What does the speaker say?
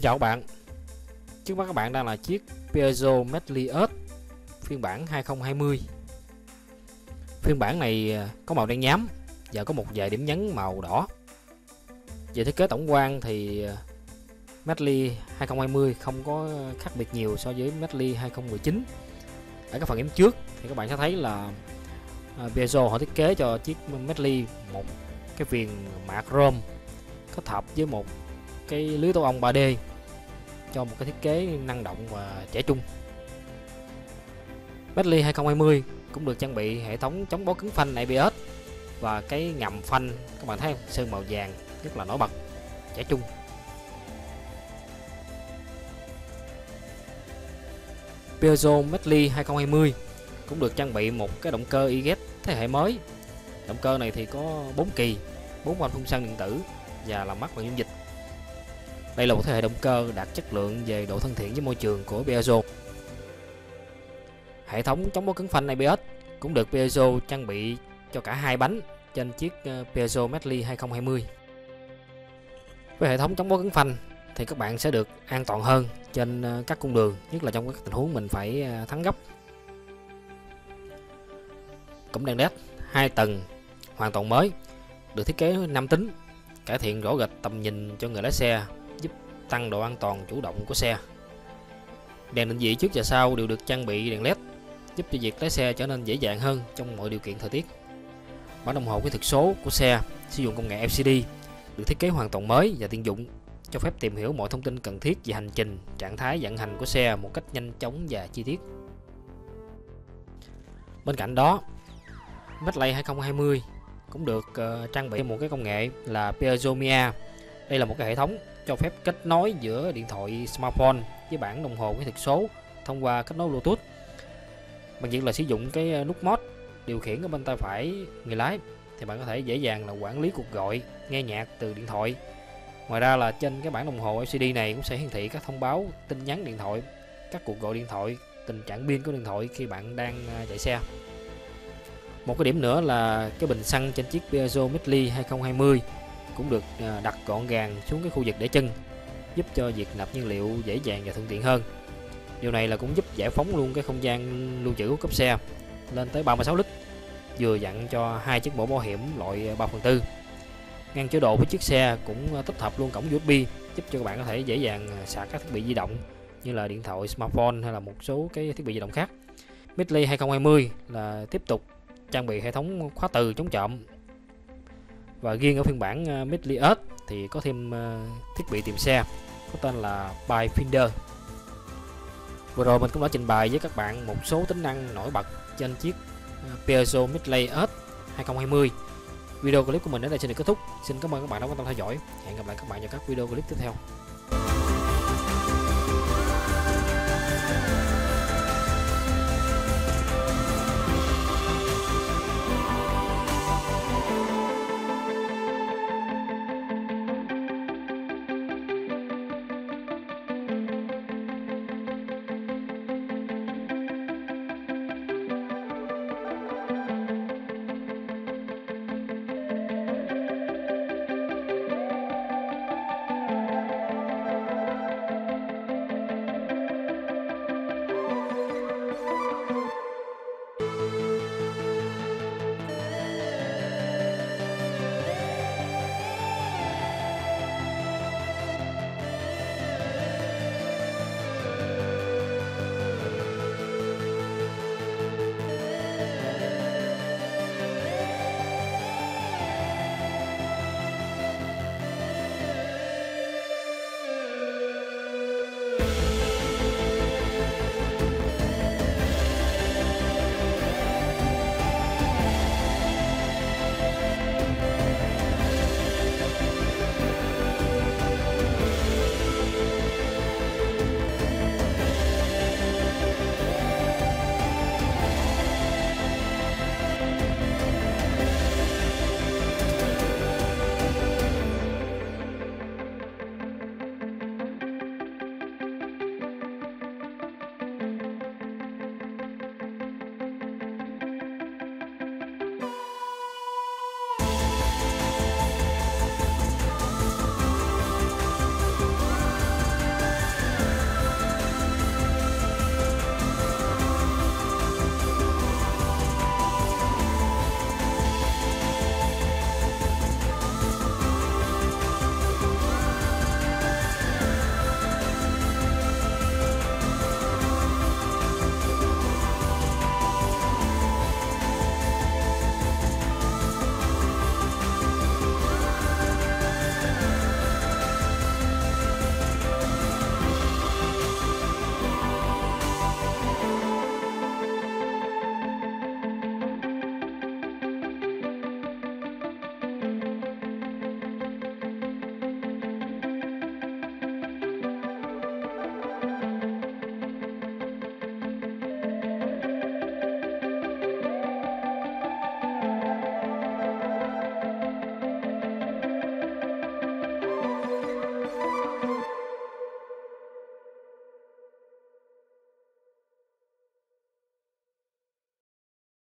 Xin chào các bạn. Trước mắt các bạn đang là chiếc Peugeot Medley Earth phiên bản 2020 Phiên bản này à, có màu đen nhám và có một vài điểm nhấn màu đỏ. Về thiết kế tổng quan thì à, Medley 2020 không có khác biệt nhiều so với Medley 2019 Ở các phần yếm trước thì các bạn sẽ thấy là à, Peugeot họ thiết kế cho chiếc Medley một cái viền mạ chrome kết hợp với một cái lưới tổ ong 3D cho một cái thiết kế năng động và trẻ trung. Bentley 2020 cũng được trang bị hệ thống chống bó cứng phanh ABS và cái ngầm phanh các bạn thấy không? sơn màu vàng rất là nổi bật, trẻ trung. Peugeot Medley 2020 cũng được trang bị một cái động cơ iGet thế hệ mới. Động cơ này thì có 4 kỳ, 4 van phun xăng điện tử và làm mát bằng dung dịch đây là một thế hệ động cơ đạt chất lượng về độ thân thiện với môi trường của Peugeot. Hệ thống chống bó cứng phanh ABS cũng được Peugeot trang bị cho cả hai bánh trên chiếc ờ, Piaggio Medley 2020. Với hệ thống chống bó cứng phanh thì các bạn sẽ được an toàn hơn trên ờ, các cung đường, nhất là trong các tình huống mình phải ờ, thắng gấp. Cụm đèn LED hai tầng hoàn toàn mới, được thiết kế 5 tính, cải thiện rõ rệt tầm nhìn cho người lái xe tăng độ an toàn chủ động của xe. Đèn định vị trước và sau đều được trang bị đèn led, giúp cho việc lái xe trở nên dễ dàng hơn trong mọi điều kiện thời tiết. Bản đồng hồ kỹ thuật số của xe sử dụng công nghệ LCD, được thiết kế hoàn toàn mới và tiện dụng, cho phép tìm hiểu mọi thông tin cần thiết về hành trình, trạng thái vận hành của xe một cách nhanh chóng và chi tiết. Bên cạnh đó, Medley 2020 cũng được uh, trang bị một cái công nghệ là Peugeot Đây là một cái hệ thống cho phép kết nối giữa điện thoại, smartphone với bản đồng hồ kỹ thuật số thông qua kết nối Bluetooth. Bằng việc là sử dụng cái ờ, nút mod điều khiển ở bên tay phải người lái thì bạn có thể dễ dàng là quản lý cuộc gọi, nghe nhạc từ điện thoại. Ngoài ra là trên cái bản đồng hồ LCD này cũng sẽ hiển thị các thông báo tin nhắn điện thoại, các cuộc gọi điện thoại, tình trạng pin của điện thoại khi bạn đang ờ, chạy xe. Một cái điểm nữa là cái bình xăng trên chiếc Peugeot Medley 2020 cũng được à, đặt gọn gàng xuống cái khu vực để chân, giúp cho việc nạp nhiên liệu dễ dàng và thuận tiện hơn. Điều này là cũng giúp giải phóng luôn cái không gian lưu trữ của cốp xe, lên tới 36 lít, vừa dặn cho hai chiếc mũ bảo hiểm loại 3 phần tư. Ngăn chế độ với chiếc xe cũng à, tích hợp luôn cổng USB giúp cho các bạn có thể dễ dàng à, sạc các thiết bị di động như là điện thoại, smartphone hay là một số cái thiết bị di động khác. Midley 2020 là tiếp tục trang bị hệ thống khóa từ chống trộm và riêng ở phiên bản ờ, Midley Earth thì có thêm ờ, thiết bị tìm xe, có tên là By Finder vừa rồi mình cũng đã trình bày với các bạn một số tính năng nổi bật trên chiếc ờ, Peugeot Midley Earth 2020 video clip của mình đến đây xin được kết thúc. Xin cảm ơn các bạn đã quan tâm theo dõi. Hẹn gặp lại các bạn vào các video clip tiếp theo.